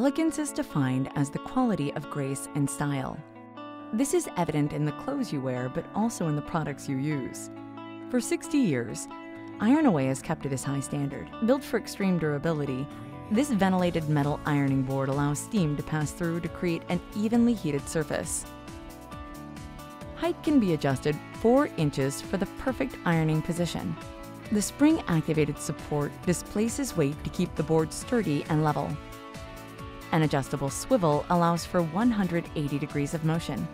Elegance is defined as the quality of grace and style. This is evident in the clothes you wear, but also in the products you use. For 60 years, Iron-A-Way has kept to this high standard. Built for extreme durability, this ventilated metal ironing board allows steam to pass through to create an evenly heated surface. Height can be adjusted 4 inches for the perfect ironing position. The spring-activated support displaces weight to keep the board sturdy and level. An adjustable swivel allows for 180 degrees of motion.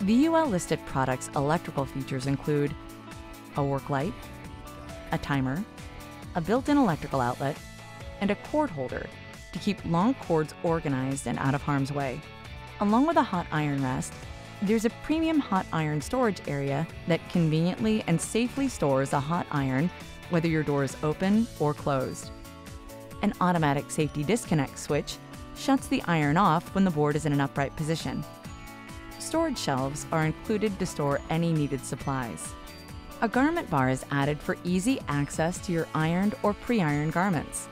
The UL listed product's electrical features include a work light, a timer, a built-in electrical outlet, and a cord holder to keep long cords organized and out of harm's way. Along with a hot iron rest, there's a premium hot iron storage area that conveniently and safely stores a hot iron whether your door is open or closed. An automatic safety disconnect switch shuts the iron off when the board is in an upright position. Storage shelves are included to store any needed supplies. A garment bar is added for easy access to your ironed or pre-ironed garments.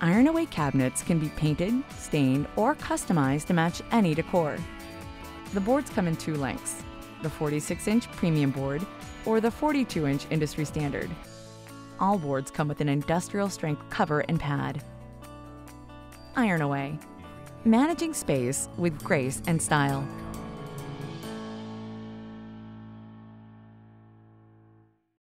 Iron-A-Way cabinets can be painted, stained, or customized to match any decor. The boards come in two lengths, the 46-inch premium board or the 42-inch industry standard. All boards come with an industrial strength cover and pad. Iron-A-Way, managing space with grace and style.